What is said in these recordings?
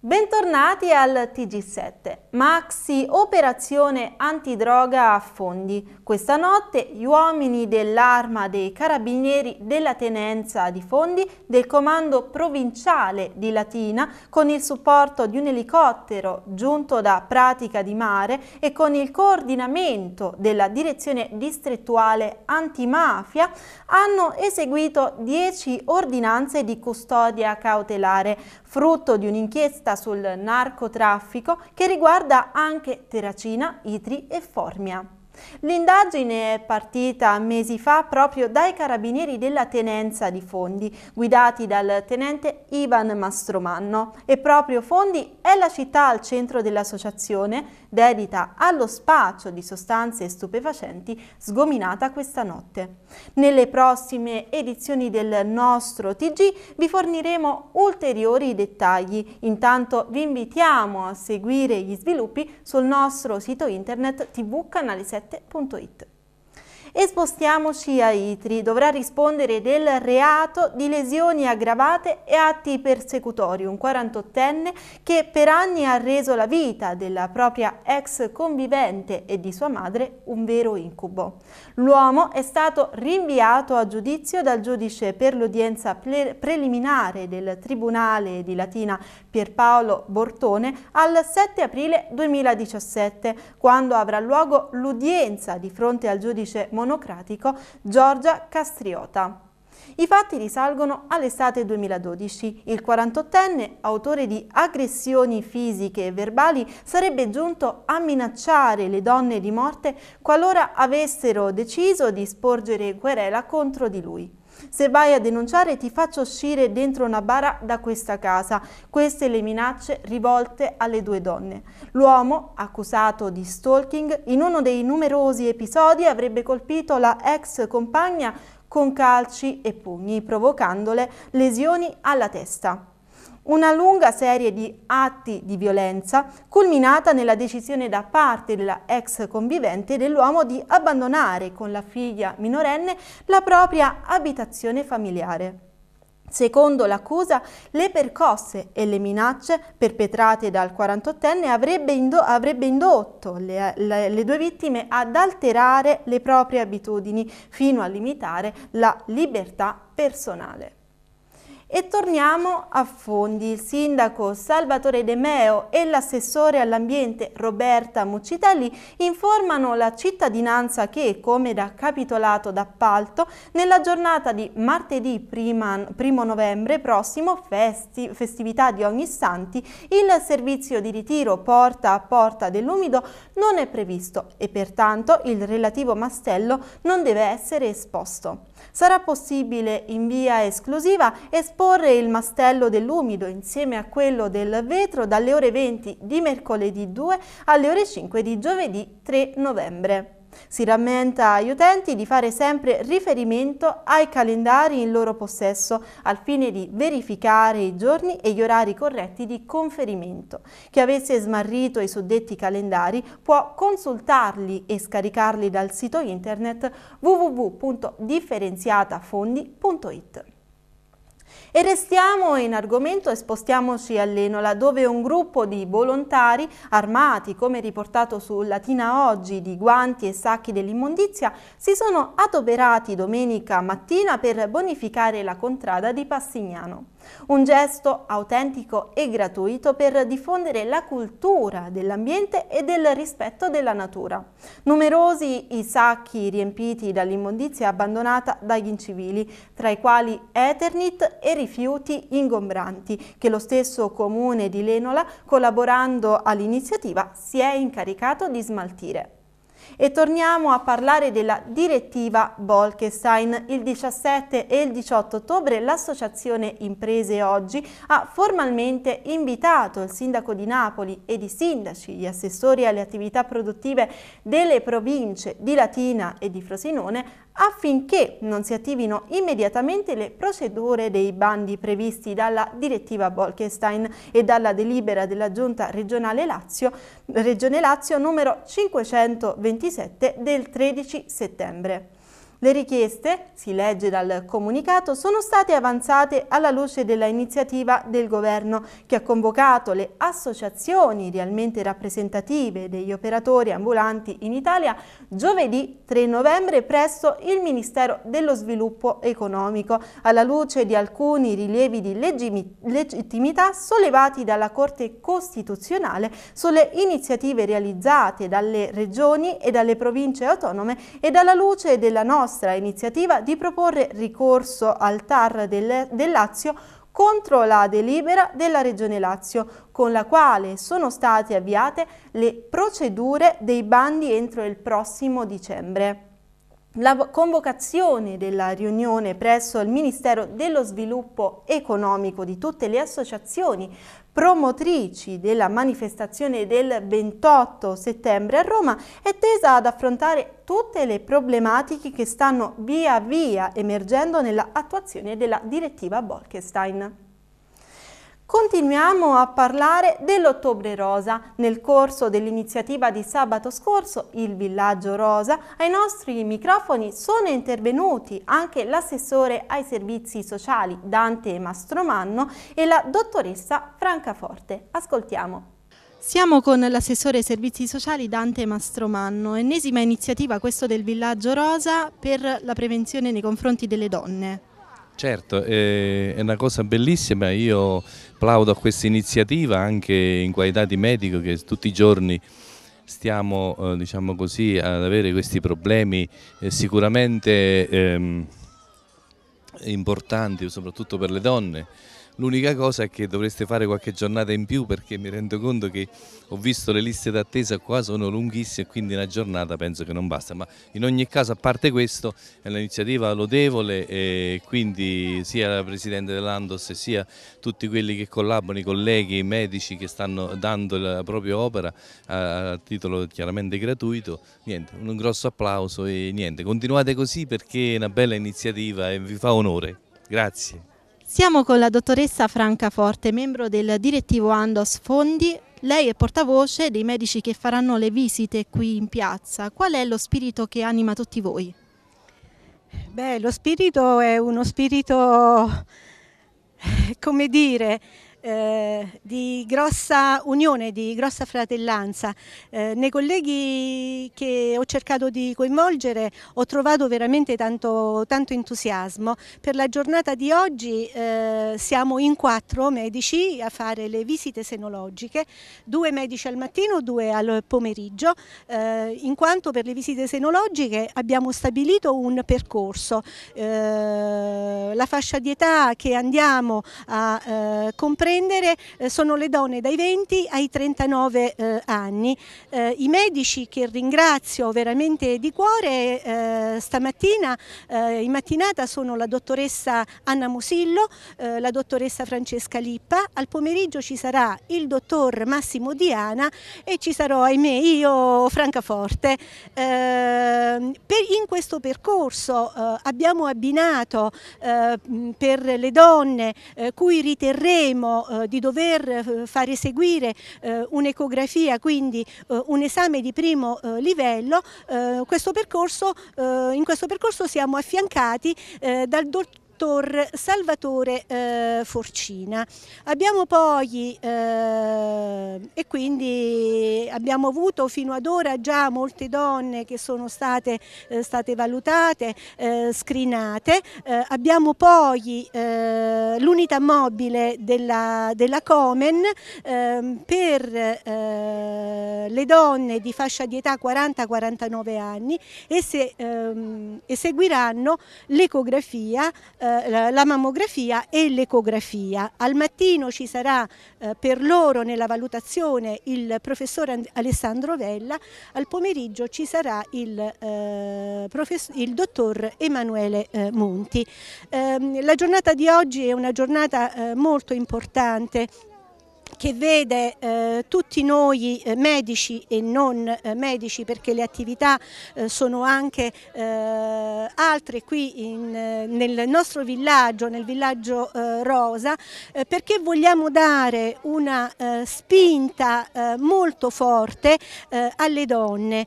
Bentornati al TG7, maxi operazione antidroga a Fondi. Questa notte gli uomini dell'arma dei carabinieri della tenenza di Fondi del comando provinciale di Latina con il supporto di un elicottero giunto da Pratica di Mare e con il coordinamento della direzione distrettuale antimafia hanno eseguito 10 ordinanze di custodia cautelare frutto di un'inchiesta sul narcotraffico che riguarda anche Terracina, Itri e Formia. L'indagine è partita mesi fa proprio dai carabinieri della tenenza di Fondi, guidati dal tenente Ivan Mastromanno. E proprio Fondi è la città al centro dell'associazione dedita allo spaccio di sostanze stupefacenti sgominata questa notte. Nelle prossime edizioni del nostro TG vi forniremo ulteriori dettagli. Intanto vi invitiamo a seguire gli sviluppi sul nostro sito internet tvcanale7 7.it. E spostiamoci a Itri, dovrà rispondere del reato di lesioni aggravate e atti persecutori, un 48enne che per anni ha reso la vita della propria ex convivente e di sua madre un vero incubo. L'uomo è stato rinviato a giudizio dal giudice per l'udienza preliminare del Tribunale di Latina Pierpaolo Bortone al 7 aprile 2017, quando avrà luogo l'udienza di fronte al giudice monocratico Giorgia Castriota. I fatti risalgono all'estate 2012. Il 48enne, autore di aggressioni fisiche e verbali, sarebbe giunto a minacciare le donne di morte qualora avessero deciso di sporgere querela contro di lui. Se vai a denunciare ti faccio uscire dentro una bara da questa casa. Queste le minacce rivolte alle due donne. L'uomo, accusato di stalking, in uno dei numerosi episodi avrebbe colpito la ex compagna con calci e pugni, provocandole lesioni alla testa. Una lunga serie di atti di violenza culminata nella decisione da parte della ex convivente dell'uomo di abbandonare con la figlia minorenne la propria abitazione familiare. Secondo l'accusa, le percosse e le minacce perpetrate dal 48enne avrebbe, indo avrebbe indotto le, le, le, due vittime ad alterare le proprie abitudini fino a limitare la libertà personale. E torniamo a Fondi. Il sindaco Salvatore De Meo e l'assessore all'ambiente Roberta Muccitelli informano la cittadinanza che, come da capitolato d'appalto, nella giornata di martedì 1 novembre prossimo, festi, festività di ogni santi, il servizio di ritiro porta a porta dell'umido non è previsto e pertanto il relativo mastello non deve essere esposto. Sarà possibile in via esclusiva esporre esporre il mastello dell'umido insieme a quello del vetro dalle ore 20 di mercoledì 2 alle ore 5 di giovedì 3 novembre. Si rammenta agli utenti di fare sempre riferimento ai calendari in loro possesso al fine di verificare i giorni e gli orari corretti di conferimento. Chi avesse smarrito i suddetti calendari può consultarli e scaricarli dal sito internet www.differenziatafondi.it. E restiamo in argomento e spostiamoci all'Enola dove un gruppo di volontari armati, come riportato su Latina Oggi, di guanti e sacchi dell'immondizia, si sono adoperati domenica mattina per bonificare la contrada di Passignano. Un gesto autentico e gratuito per diffondere la cultura dell'ambiente e del rispetto della natura. Numerosi i sacchi riempiti dall'immondizia abbandonata dagli incivili, tra i quali Eternit e rifiuti ingombranti, che lo stesso comune di Lenola, collaborando all'iniziativa, si è incaricato di smaltire. E torniamo a parlare della direttiva Bolkestein. Il 17 e il 18 ottobre l'Associazione Imprese Oggi ha formalmente invitato il sindaco di Napoli ed i sindaci, gli assessori alle attività produttive delle province di Latina e di Frosinone affinché non si attivino immediatamente le procedure dei bandi previsti dalla direttiva Bolkestein e dalla delibera della Giunta regionale Lazio, Regione Lazio numero 527 del 13 settembre. Le richieste, si legge dal comunicato, sono state avanzate alla luce della iniziativa del governo che ha convocato le associazioni realmente rappresentative degli operatori ambulanti in Italia giovedì 3 novembre presso il Ministero dello Sviluppo Economico alla luce di alcuni rilievi di legittimità sollevati dalla Corte Costituzionale sulle iniziative realizzate dalle regioni e dalle province autonome e dalla luce della nostra nostra iniziativa di proporre ricorso al TAR del, del Lazio contro la delibera della Regione Lazio, con la quale sono state avviate le procedure dei bandi entro il prossimo dicembre. La convocazione della riunione presso il Ministero dello Sviluppo Economico di tutte le associazioni promotrici della manifestazione del 28 settembre a Roma è tesa ad affrontare tutte le problematiche che stanno via via emergendo nella attuazione della direttiva Bolkestein. Continuiamo a parlare dell'Ottobre Rosa. Nel corso dell'iniziativa di sabato scorso, il Villaggio Rosa, ai nostri microfoni sono intervenuti anche l'assessore ai servizi sociali Dante Mastromanno e la dottoressa Francaforte. Ascoltiamo. Siamo con l'assessore ai servizi sociali Dante Mastromanno, ennesima iniziativa questo del Villaggio Rosa per la prevenzione nei confronti delle donne. Certo, è una cosa bellissima, io plaudo a questa iniziativa anche in qualità di medico che tutti i giorni stiamo eh, diciamo così, ad avere questi problemi eh, sicuramente ehm, importanti soprattutto per le donne L'unica cosa è che dovreste fare qualche giornata in più perché mi rendo conto che ho visto le liste d'attesa qua sono lunghissime e quindi una giornata penso che non basta, ma in ogni caso a parte questo è un'iniziativa lodevole e quindi sia la Presidente dell'Andos sia tutti quelli che collaborano, i colleghi, i medici che stanno dando la propria opera a, titolo chiaramente gratuito, niente, un grosso applauso e niente, continuate così perché è una bella iniziativa e vi fa onore. Grazie. Siamo con la dottoressa Franca Forte, membro del direttivo Andos Fondi. Lei è portavoce dei medici che faranno le visite qui in piazza. Qual è lo spirito che anima tutti voi? Beh, lo spirito è uno spirito, come dire, eh, di grossa unione, di grossa fratellanza. Eh, nei colleghi che ho cercato di coinvolgere ho trovato veramente tanto, tanto entusiasmo. Per la giornata di oggi eh, siamo in quattro medici a fare le visite senologiche, due medici al mattino, due al pomeriggio, eh, in quanto per le visite senologiche abbiamo stabilito un percorso. Eh, la fascia di età che andiamo a eh, comprendere prendere eh, sono le donne dai 20 ai 39 eh, anni. Eh, I medici che ringrazio veramente di cuore eh, stamattina eh, in mattinata sono la dottoressa Anna Musillo, eh, la dottoressa Francesca Lippa, al pomeriggio ci sarà il dottor Massimo Diana e ci sarò ahimè io Francaforte. in questo percorso abbiamo abbinato per le donne cui riterremo eh, di dover eh, fare eseguire eh, un'ecografia, quindi un esame di primo livello, questo percorso, in questo percorso siamo affiancati dal dottor dottor Salvatore eh, Forcina. Abbiamo poi, eh, e quindi abbiamo avuto fino ad ora già molte donne che sono state, eh, state valutate, eh, screenate, eh, abbiamo poi eh, l'unità mobile della, della Comen ehm, per le donne di fascia di età 40-49 anni e se, ehm, eseguiranno l'ecografia eh, la mammografia e l'ecografia. Al mattino ci sarà eh, per loro nella valutazione il professor Alessandro Vella, al pomeriggio ci sarà il, eh, il dottor Emanuele eh, Monti. Ehm, la giornata di oggi è una giornata eh, molto importante che vede eh, tutti noi eh, medici e non eh, medici perché le attività eh, sono anche eh, altre qui in, eh, nel nostro villaggio, nel villaggio Rosa, perché vogliamo dare una spinta molto forte alle donne.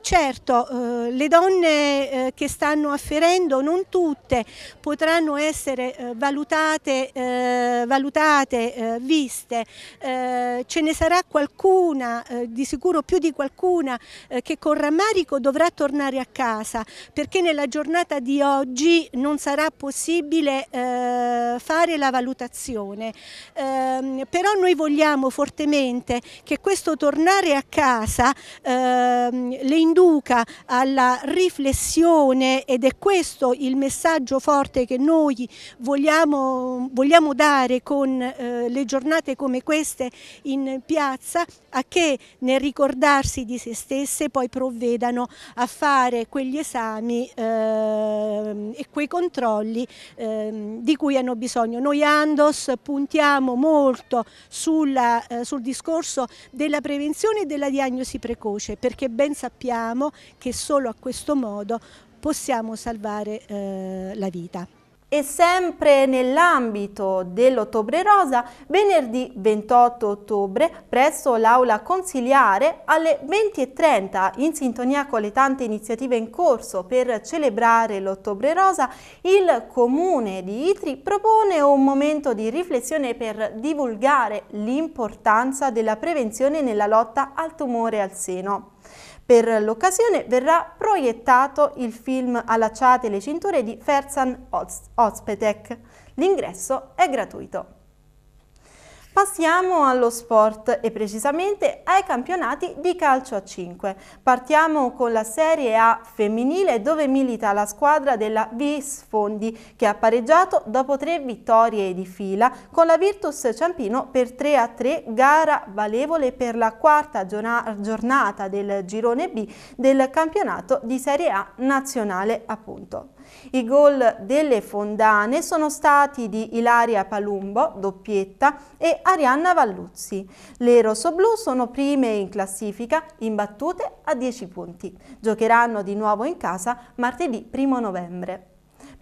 certo, le donne che stanno afferendo, non tutte, potranno essere valutate, valutate viste eh, ce ne sarà qualcuna, eh, di sicuro più di qualcuna, eh, che con rammarico dovrà tornare a casa perché nella giornata di oggi non sarà possibile eh, fare la valutazione. Ehm, però noi vogliamo fortemente che questo tornare a casa ehm, le induca alla riflessione ed è questo il messaggio forte che noi vogliamo, vogliamo dare con eh, le giornate come queste in piazza a che nel ricordarsi di se stesse poi provvedano a fare quegli esami eh, e quei controlli eh, di cui hanno bisogno. Noi Andos puntiamo molto sulla, eh, sul discorso della prevenzione e della diagnosi precoce perché ben sappiamo che solo a questo modo possiamo salvare eh, la vita. E sempre nell'ambito dell'Ottobre Rosa, venerdì 28 ottobre, presso l'Aula Consiliare, alle 20.30, in sintonia con le tante iniziative in corso per celebrare l'Ottobre Rosa, il Comune di Itri propone un momento di riflessione per divulgare l'importanza della prevenzione nella lotta al tumore al seno. Per l'occasione verrà proiettato il film Allacciate le cinture di Ferzan Ozpetek. L'ingresso è gratuito. Passiamo allo sport e precisamente ai campionati di calcio a 5. Partiamo con la Serie A femminile dove milita la squadra della Vis Fondi che ha pareggiato dopo tre vittorie di fila con la Virtus Ciampino per 3 a 3 gara valevole per la quarta giornata del girone B del campionato di Serie A nazionale appunto. I gol delle fondane sono stati di Ilaria Palumbo, doppietta, e Arianna Valluzzi. Le rossoblù sono prime in classifica, imbattute a 10 punti. Giocheranno di nuovo in casa martedì 1 novembre.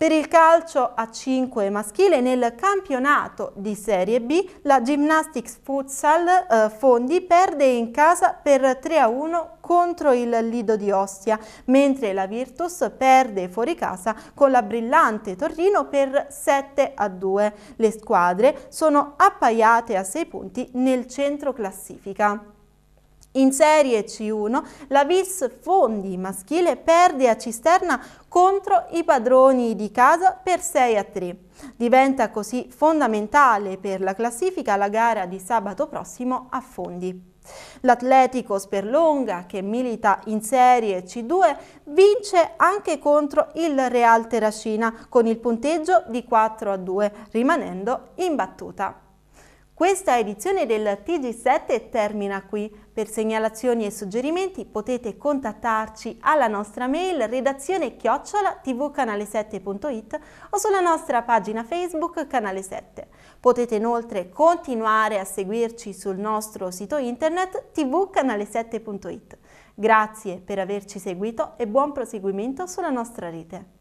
Per il calcio a 5 maschile nel campionato di Serie B la Gymnastics Futsal eh, Fondi perde in casa per 3-1 contro il Lido di Ostia, mentre la Virtus perde fuori casa con la brillante Torino per 7-2. Le squadre sono appaiate a 6 punti nel centro classifica. In Serie C1 la Vis Fondi maschile perde a Cisterna contro i padroni di casa per 6 a 3. Diventa così fondamentale per la classifica la gara di sabato prossimo a Fondi. L'Atletico Sperlonga, che milita in Serie C2, vince anche contro il Real Terracina con il punteggio di 4 a 2, rimanendo imbattuta. Questa edizione del TG7 termina qui. Per segnalazioni e suggerimenti potete contattarci alla nostra mail redazione chiocciola tvcanale7.it o sulla nostra pagina Facebook Canale 7. Potete inoltre continuare a seguirci sul nostro sito internet tvcanale7.it. Grazie per averci seguito e buon proseguimento sulla nostra rete.